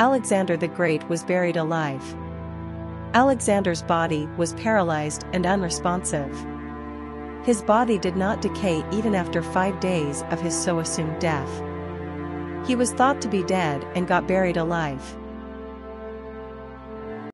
Alexander the Great was buried alive. Alexander's body was paralyzed and unresponsive. His body did not decay even after five days of his so assumed death. He was thought to be dead and got buried alive.